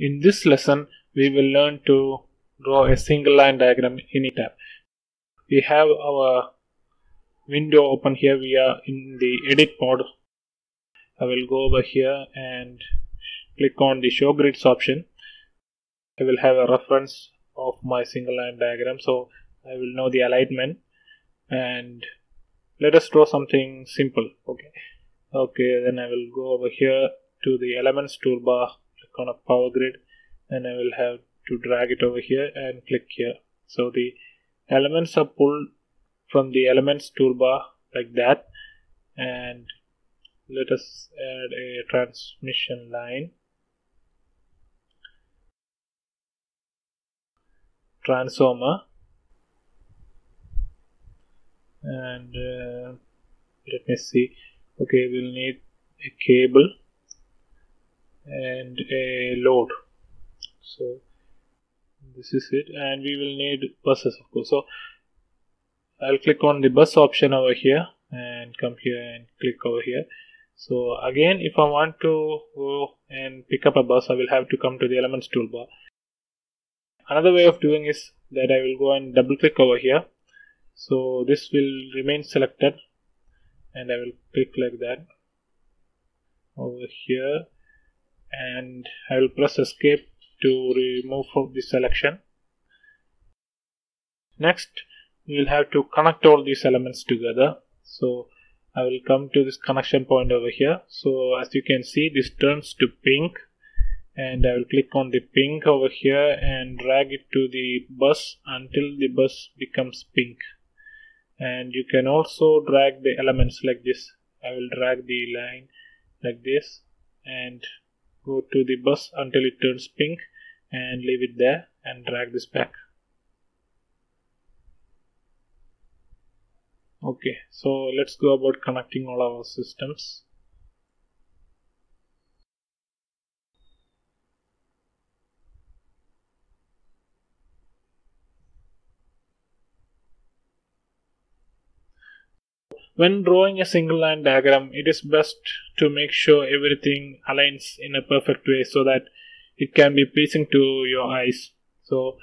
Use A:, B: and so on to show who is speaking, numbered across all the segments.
A: In this lesson, we will learn to draw a single line diagram in ETAP. We have our window open here. We are in the edit mode. I will go over here and click on the show grids option. I will have a reference of my single line diagram. So I will know the alignment and let us draw something simple. Okay. Okay. Then I will go over here to the elements toolbar on a power grid and I will have to drag it over here and click here. So the elements are pulled from the elements toolbar like that. And let us add a transmission line. Transformer. And uh, let me see. Okay we'll need a cable and a load. So this is it. And we will need buses of course. So I'll click on the bus option over here and come here and click over here. So again if I want to go and pick up a bus I will have to come to the elements toolbar. Another way of doing is that I will go and double click over here. So this will remain selected. And I will click like that. Over here and I will press escape to remove the selection. Next, we will have to connect all these elements together. So I will come to this connection point over here. So as you can see, this turns to pink and I will click on the pink over here and drag it to the bus until the bus becomes pink. And you can also drag the elements like this. I will drag the line like this and go to the bus until it turns pink and leave it there and drag this back. Okay so let's go about connecting all our systems When drawing a single line diagram, it is best to make sure everything aligns in a perfect way so that it can be pleasing to your eyes. So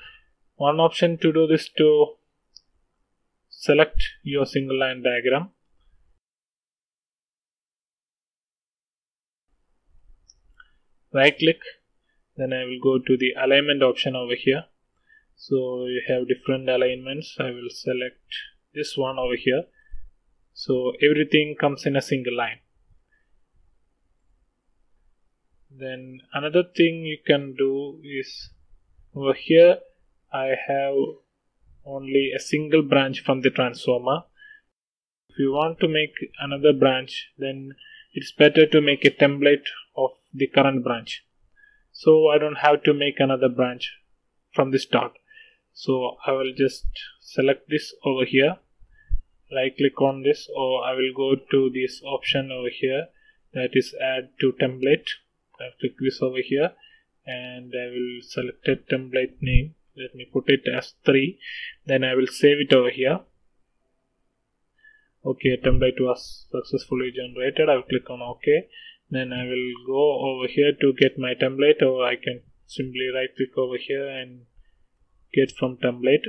A: one option to do this to select your single line diagram. Right click, then I will go to the alignment option over here. So you have different alignments. I will select this one over here so everything comes in a single line. Then another thing you can do is over here I have only a single branch from the transformer. If you want to make another branch then it's better to make a template of the current branch. So I don't have to make another branch from the start. So I will just select this over here right click on this or I will go to this option over here. That is add to template. I click this over here and I will select a template name. Let me put it as 3 then I will save it over here. Okay template was successfully generated. I will click on OK. Then I will go over here to get my template or I can simply right click over here and get from template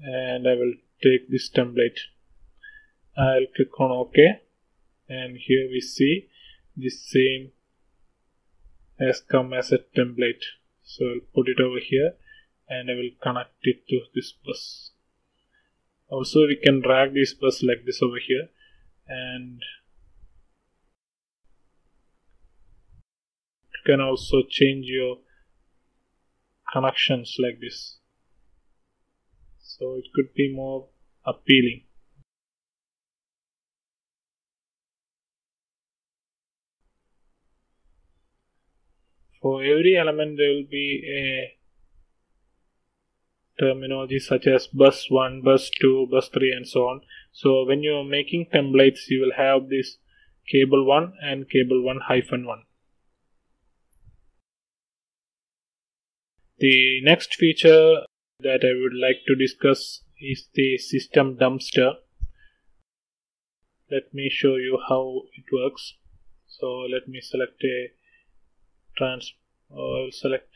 A: and I will take this template. I'll click on OK. And here we see the same has come as a template. So I'll put it over here and I will connect it to this bus. Also we can drag this bus like this over here. And you can also change your connections like this so it could be more appealing. For every element there will be a terminology such as bus 1, bus 2, bus 3 and so on. So when you are making templates you will have this cable 1 and cable 1 hyphen 1. The next feature that I would like to discuss is the system dumpster. let me show you how it works. So let me select a trans I'll select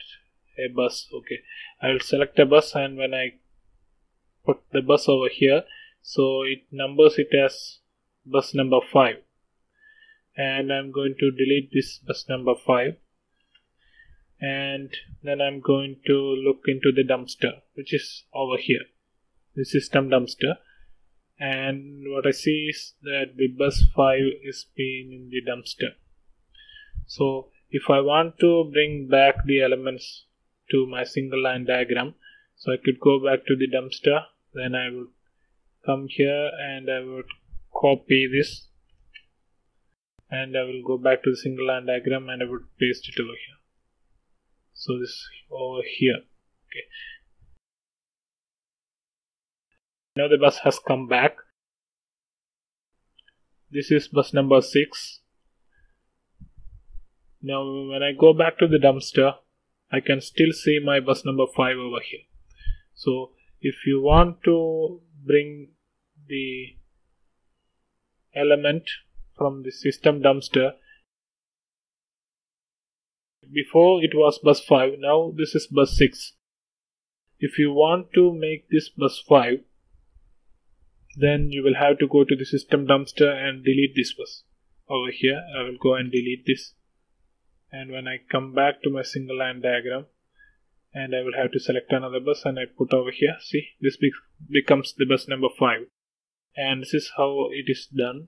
A: a bus okay. I will select a bus and when I put the bus over here so it numbers it as bus number 5 and I'm going to delete this bus number 5 and then I'm going to look into the dumpster which is over here. The system dumpster. And what I see is that the bus 5 is being in the dumpster. So if I want to bring back the elements to my single line diagram so I could go back to the dumpster then I would come here and I would copy this. And I will go back to the single line diagram and I would paste it over here so this over here. Okay. Now the bus has come back. This is bus number 6 now when I go back to the dumpster I can still see my bus number 5 over here. So if you want to bring the element from the system dumpster before it was bus 5 now this is bus 6 if you want to make this bus 5 then you will have to go to the system dumpster and delete this bus. Over here I will go and delete this. And when I come back to my single line diagram and I will have to select another bus and I put over here see this be becomes the bus number 5 and this is how it is done.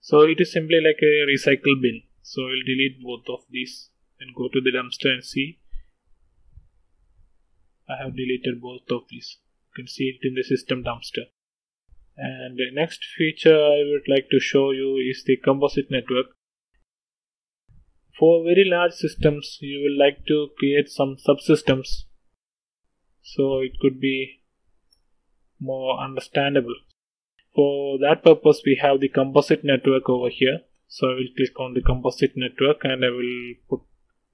A: So it is simply like a recycle bin. So I will delete both of these and go to the dumpster and see. I have deleted both of these. You can see it in the system dumpster. And the next feature I would like to show you is the composite network. For very large systems, you will like to create some subsystems. So it could be more understandable. For that purpose, we have the composite network over here. So I will click on the composite network and I will put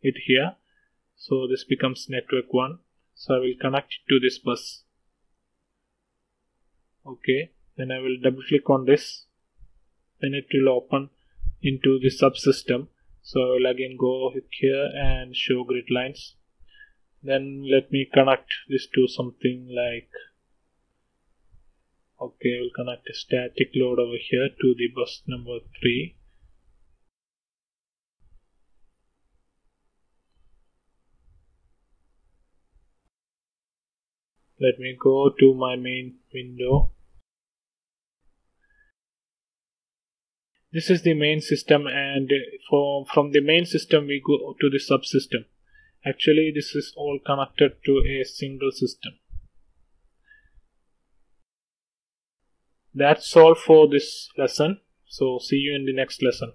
A: it here. So this becomes network 1. So I will connect to this bus. Okay, then I will double click on this. Then it will open into the subsystem so I will again go here and show grid lines then let me connect this to something like okay we'll connect a static load over here to the bus number 3 let me go to my main window. This is the main system and for, from the main system we go to the subsystem. Actually this is all connected to a single system. That's all for this lesson. So see you in the next lesson